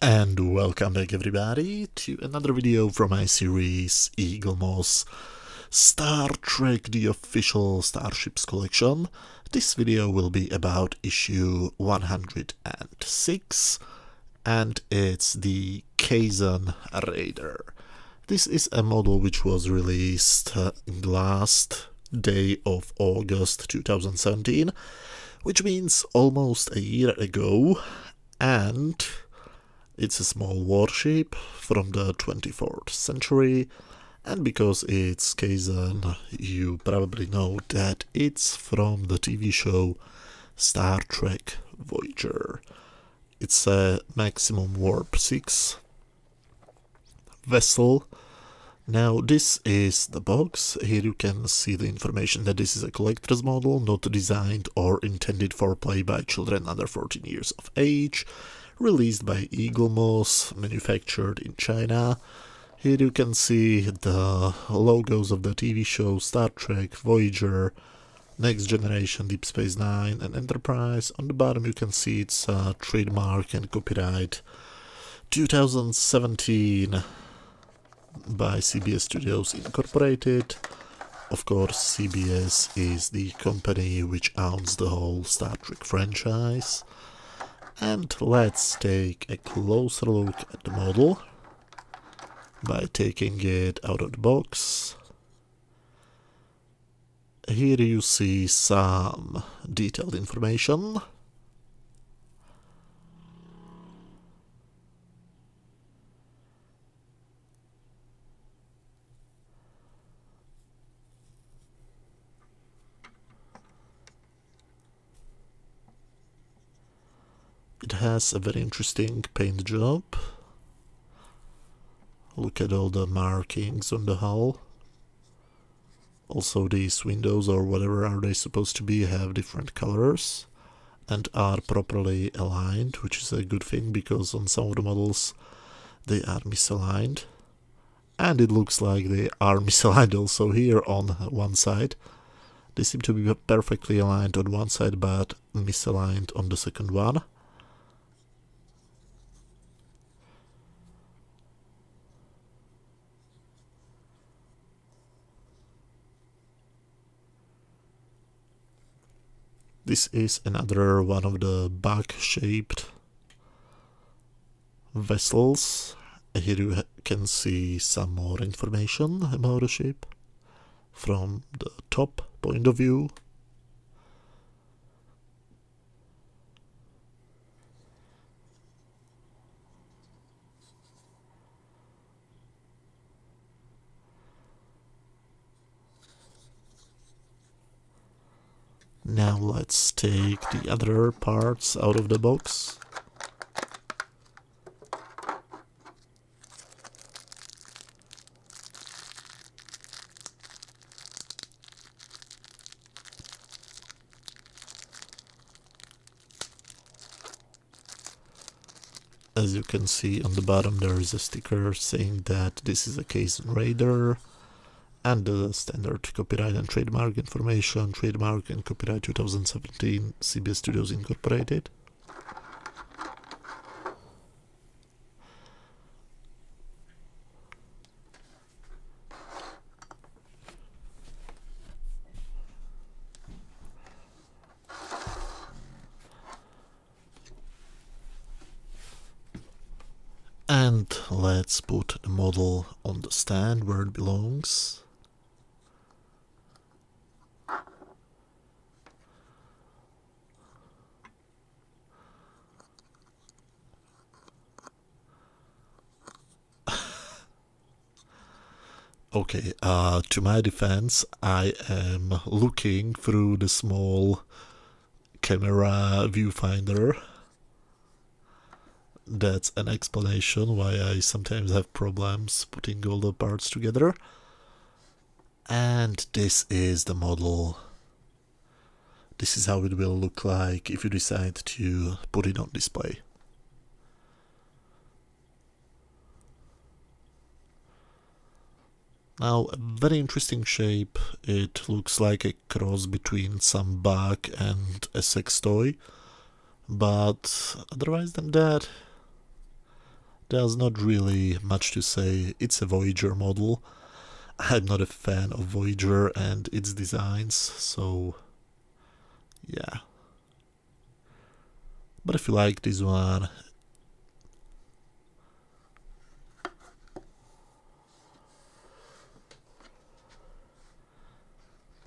And welcome back everybody to another video from my series Eaglemoss Star Trek The Official Starships Collection. This video will be about issue 106 and it's the Kazon Raider. This is a model which was released uh, last day of August 2017, which means almost a year ago and it's a small warship from the 24th century, and because it's Kazon, you probably know that it's from the TV show Star Trek Voyager. It's a maximum warp 6 vessel. Now this is the box, here you can see the information that this is a collector's model, not designed or intended for play by children under 14 years of age released by Eaglemoss, manufactured in China. Here you can see the logos of the TV show Star Trek, Voyager, Next Generation, Deep Space Nine, and Enterprise. On the bottom you can see its uh, trademark and copyright 2017 by CBS Studios Incorporated. Of course, CBS is the company which owns the whole Star Trek franchise. And let's take a closer look at the model by taking it out of the box. Here you see some detailed information. It has a very interesting paint job. Look at all the markings on the hull. Also these windows or whatever are they supposed to be have different colors and are properly aligned, which is a good thing because on some of the models they are misaligned. And it looks like they are misaligned also here on one side. They seem to be perfectly aligned on one side but misaligned on the second one. This is another one of the bug-shaped vessels. Here you can see some more information about the ship from the top point of view. Now let's take the other parts out of the box. As you can see on the bottom there is a sticker saying that this is a Kazon Raider and the standard copyright and trademark information, trademark and copyright 2017 CBS Studios Incorporated. And let's put the model on the stand where it belongs. Okay, uh, to my defense, I am looking through the small camera viewfinder. That's an explanation why I sometimes have problems putting all the parts together. And this is the model. This is how it will look like if you decide to put it on display. Now, a very interesting shape. It looks like a cross between some bug and a sex toy. But otherwise than that, There's not really much to say, it's a Voyager model. I'm not a fan of Voyager and its designs, so yeah. But if you like this one,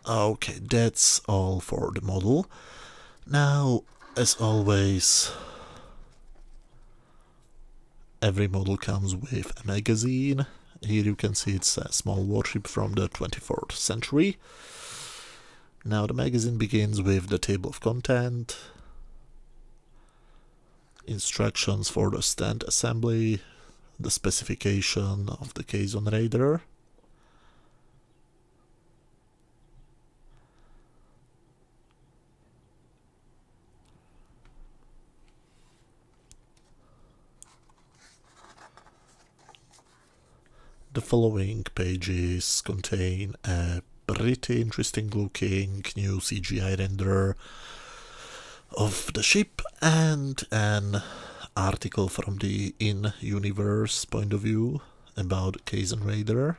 Okay, that's all for the model. Now, as always, every model comes with a magazine. Here you can see it's a small warship from the 24th century. Now the magazine begins with the table of content, instructions for the stand assembly, the specification of the Kazon Raider, The following pages contain a pretty interesting looking new CGI render of the ship and an article from the in-universe point of view about Kazon Raider.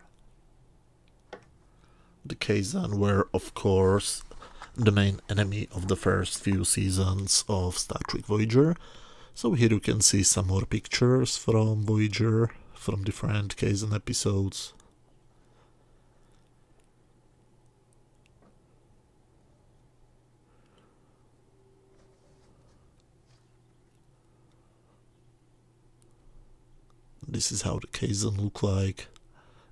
The Kazon were, of course, the main enemy of the first few seasons of Star Trek Voyager. So here you can see some more pictures from Voyager from different Kazon episodes. This is how the Kazon look like.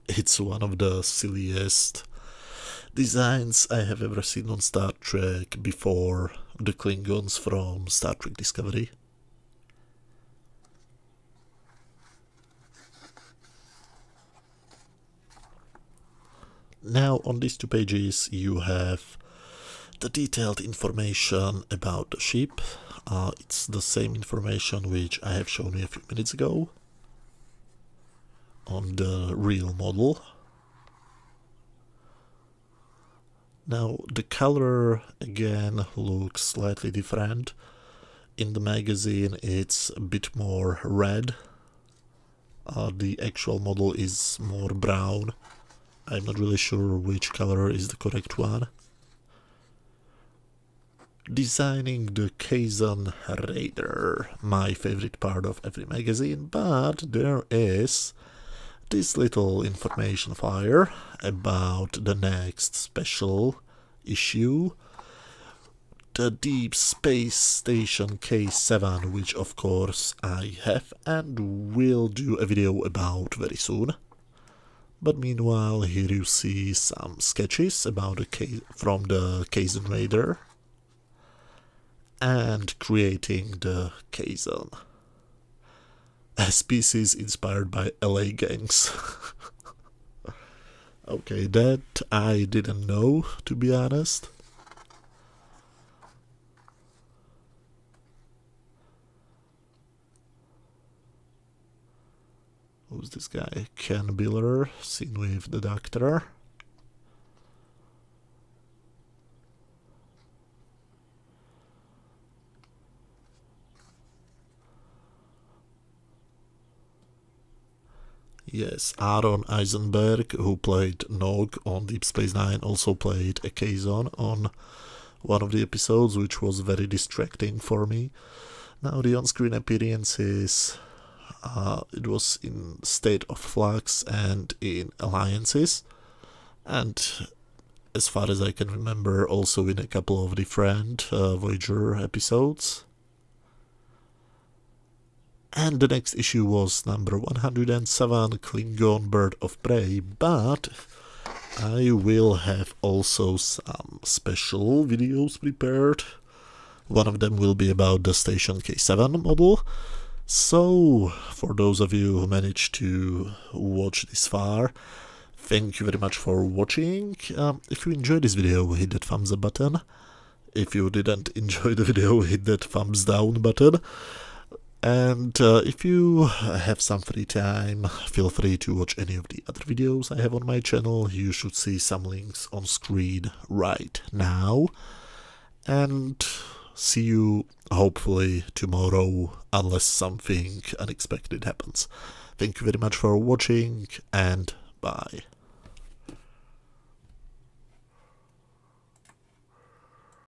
It's one of the silliest designs I have ever seen on Star Trek before the Klingons from Star Trek Discovery. Now on these two pages you have the detailed information about the ship. Uh, it's the same information which I have shown you a few minutes ago on the real model. Now the color again looks slightly different. In the magazine it's a bit more red. Uh, the actual model is more brown I'm not really sure which color is the correct one. Designing the Kazon Raider, my favorite part of every magazine, but there is this little information flyer about the next special issue the Deep Space Station K7, which of course I have and will do a video about very soon. But meanwhile, here you see some sketches about the from the Kazon Raider and creating the Kazon. A species inspired by LA gangs. okay, that I didn't know, to be honest. Who's this guy? Ken Biller, seen with the Doctor. Yes, Aron Eisenberg, who played Nog on Deep Space Nine, also played a Kazon on one of the episodes, which was very distracting for me. Now, the on screen appearances uh, it was in state of flux and in alliances. And as far as I can remember also in a couple of different uh, Voyager episodes. And the next issue was number 107 Klingon Bird of Prey. But I will have also some special videos prepared. One of them will be about the Station K7 model so, for those of you who managed to watch this far, thank you very much for watching. Um, if you enjoyed this video, hit that thumbs up button. If you didn't enjoy the video, hit that thumbs down button. And uh, if you have some free time, feel free to watch any of the other videos I have on my channel. You should see some links on screen right now. And see you hopefully tomorrow, unless something unexpected happens. Thank you very much for watching, and bye.